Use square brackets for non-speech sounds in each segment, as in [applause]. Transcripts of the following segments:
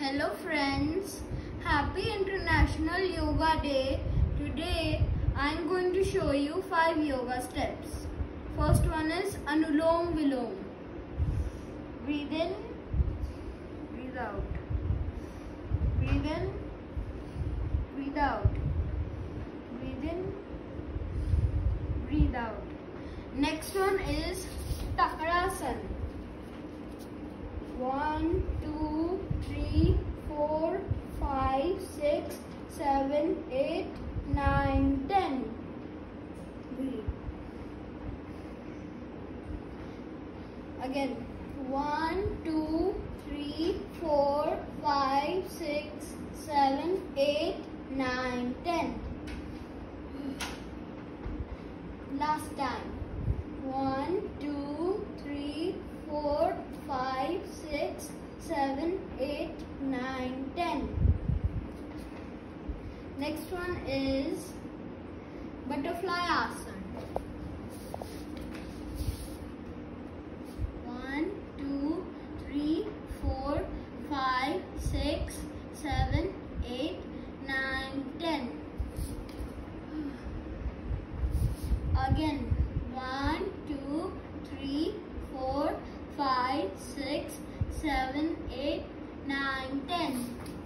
Hello friends, happy International Yoga Day. Today I am going to show you 5 yoga steps. First one is Anulom Vilom. Breathe in, breathe out. Breathe in, breathe out. Breathe in, breathe out. Next one is Takrasan. One, three, four, five, six, seven, eight, nine, ten. Again. One, two, three, four, five, six, seven, eight, nine, ten. Last time. One, two, three, four, five, six, seven, eight, nine, ten. Next one is butterfly asana. One, two, three, four, five, six, seven, eight, nine, ten. Again, one, two, three, four, five, six, seven, eight, nine, ten.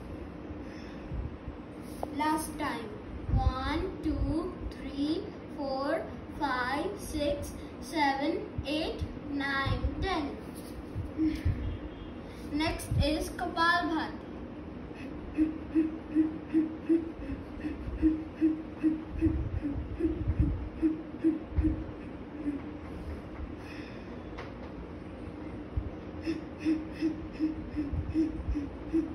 Last time. One, two, three, four, five, six, seven, eight, nine, ten. Next is Kapalbhati. [laughs]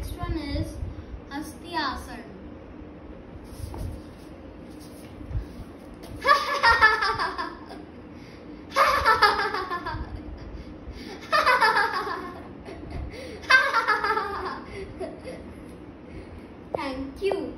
next one is Hastyasan. [laughs] Thank you.